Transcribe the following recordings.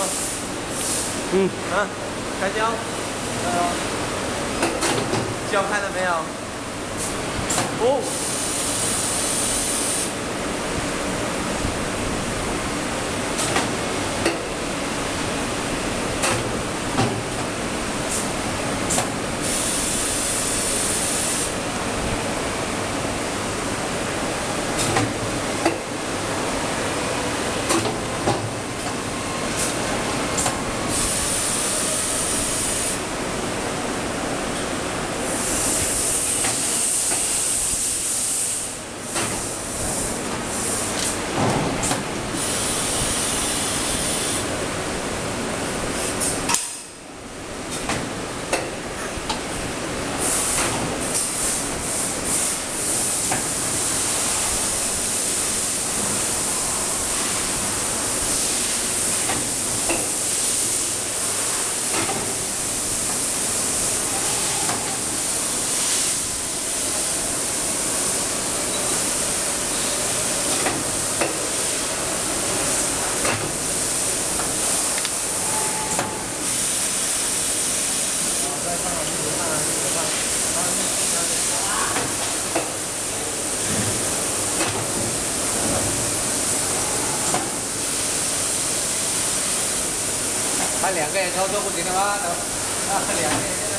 好，嗯，啊，开胶，胶开了没有？哦。他两个人操作不行的话，都啊两个人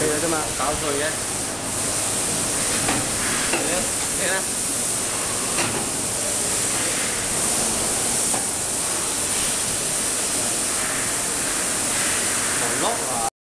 Đây là cho mà cáo rồi nhé. Thế nè.